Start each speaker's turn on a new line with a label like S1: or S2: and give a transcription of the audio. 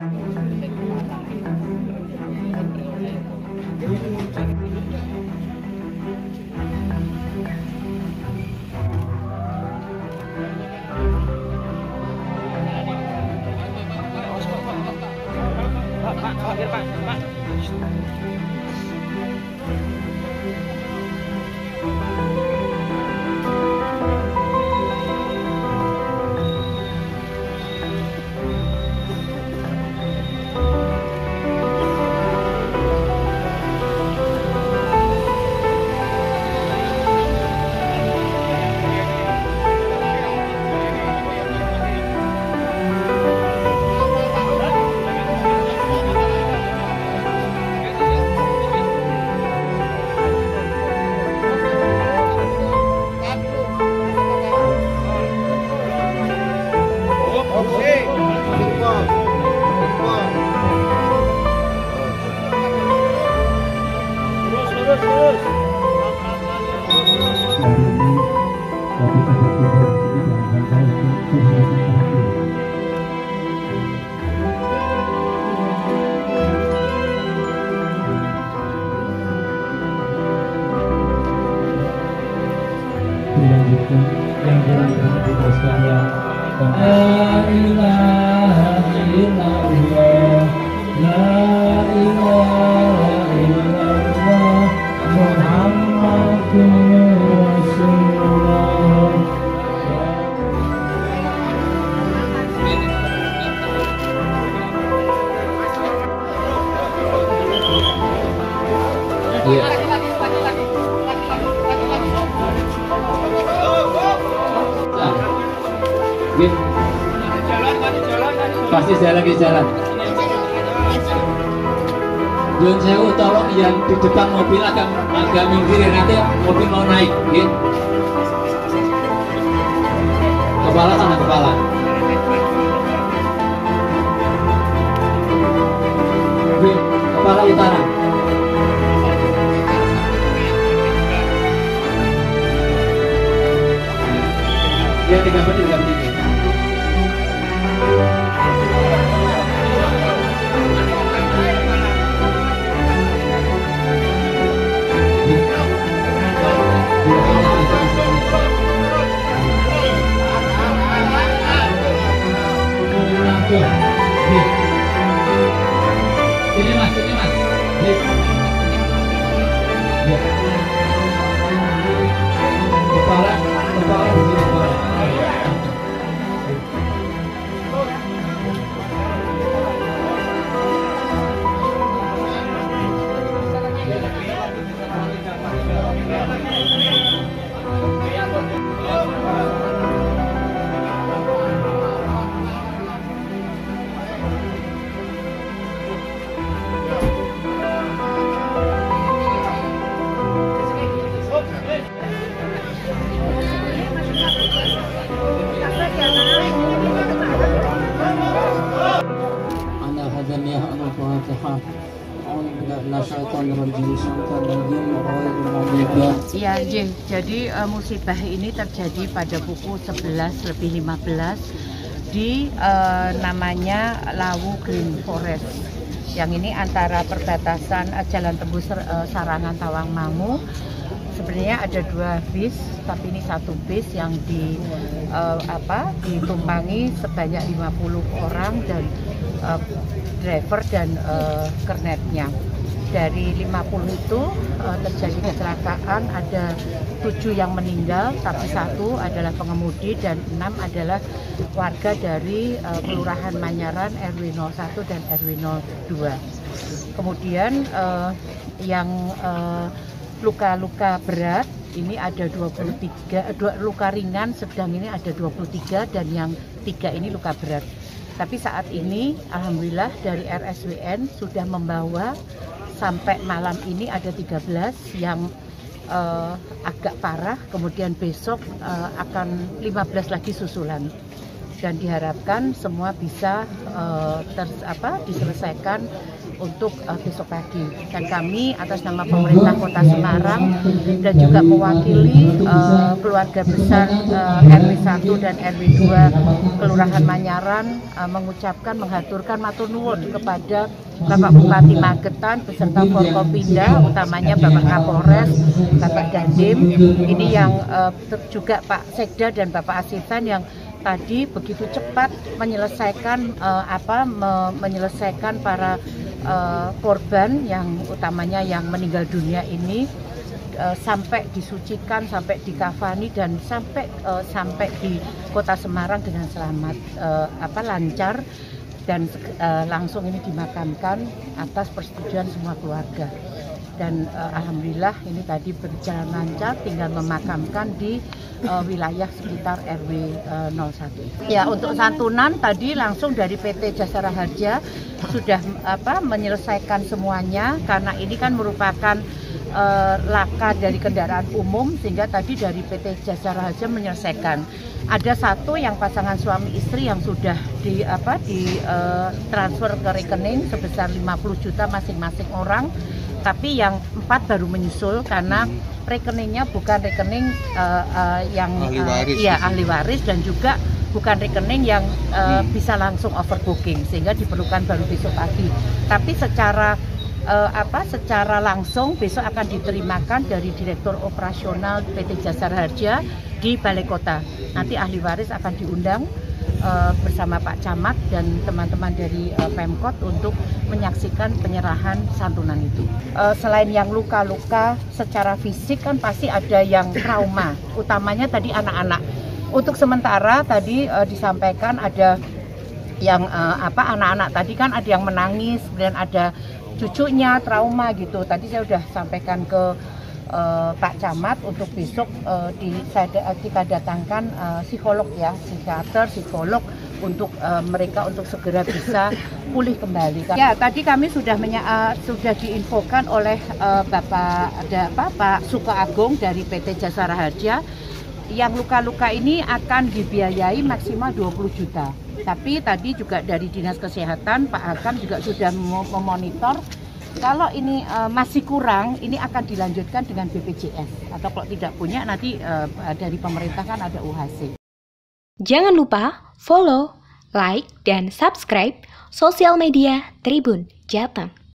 S1: bạn bạn bạn dilanjutkan yang dilanjutkan kita sekalian La Pasti jalan lagi jalan. Yun sewu tolong yang di depan mobil agak agak minggir ya, nanti mobil mau naik, gitu. Kepala sana kepala. Ya,
S2: Jin. Jadi uh, musibah ini terjadi pada pukul 11 lebih 15 di uh, namanya Lawu Green Forest. Yang ini antara perbatasan uh, Jalan Tembus uh, Sarangan Tawangmangu Sebenarnya ada dua bis, tapi ini satu bis yang di eh, apa ditumpangi sebanyak 50 orang dan eh, driver dan eh, kernetnya. Dari 50 itu eh, terjadi kecelakaan ada tujuh yang meninggal tapi satu adalah pengemudi dan enam adalah warga dari eh, Kelurahan Manyaran RW 01 dan RW 02 kemudian eh, yang eh, luka-luka berat ini ada 23 eh, dua luka ringan sedang ini ada 23 dan yang tiga ini luka berat. Tapi saat ini alhamdulillah dari RSWN sudah membawa sampai malam ini ada 13 yang eh, agak parah kemudian besok eh, akan 15 lagi susulan dan diharapkan semua bisa uh, ter, apa, diselesaikan untuk uh, besok pagi. Dan kami atas nama pemerintah Kota Semarang dan juga mewakili uh, keluarga besar uh, RW 1 dan RW 2 Kelurahan Manyaran uh, mengucapkan mengaturkan matur nuwun kepada Bapak Bupati Magetan beserta Forkopinda utamanya Bapak Kapolres, Bapak Dandim ini yang uh, juga Pak Sekda dan Bapak Asisten yang tadi begitu cepat menyelesaikan uh, apa me menyelesaikan para uh, korban yang utamanya yang meninggal dunia ini uh, sampai disucikan, sampai dikafani dan sampai uh, sampai di Kota Semarang dengan selamat uh, apa lancar dan uh, langsung ini dimakamkan atas persetujuan semua keluarga dan uh, alhamdulillah ini tadi berjalan lancar tinggal memakamkan di uh, wilayah sekitar RW uh, 01. Ya untuk santunan tadi langsung dari PT Jasara Harja sudah apa menyelesaikan semuanya karena ini kan merupakan uh, laka dari kendaraan umum sehingga tadi dari PT Jasara Harja menyelesaikan. Ada satu yang pasangan suami istri yang sudah di apa di uh, transfer ke rekening sebesar 50 juta masing-masing orang tapi yang empat baru menyusul karena hmm. rekeningnya bukan rekening uh, uh, yang ahli waris, uh, ya ahli waris dan juga bukan rekening yang uh, hmm. bisa langsung overbooking sehingga diperlukan baru besok pagi. Tapi secara uh, apa secara langsung besok akan diterimakan dari Direktur Operasional PT Jasara Harja di Balai Kota. Nanti ahli waris akan diundang uh, bersama Pak Camat dan teman-teman dari uh, Pemkot untuk menyaksikan penyerahan santunan itu. Uh, selain yang luka-luka secara fisik kan pasti ada yang trauma, utamanya tadi anak-anak. Untuk sementara tadi uh, disampaikan ada yang uh, apa anak-anak tadi kan ada yang menangis dan ada cucunya trauma gitu. Tadi saya sudah sampaikan ke uh, Pak Camat untuk besok uh, di, saya, uh, kita datangkan uh, psikolog ya, psikiater, psikolog untuk uh, mereka untuk segera bisa pulih kembali. Ya, tadi kami sudah menya, sudah diinfokan oleh uh, Bapak ada Bapak Suka Agung dari PT Jasara Harja yang luka-luka ini akan dibiayai maksimal 20 juta. Tapi tadi juga dari Dinas Kesehatan Pak Hakam juga sudah memonitor kalau ini uh, masih kurang, ini akan dilanjutkan dengan BPJS. Atau kalau tidak punya, nanti uh, dari pemerintah kan ada UHC.
S3: Jangan lupa follow, like, dan subscribe sosial media Tribun Jateng.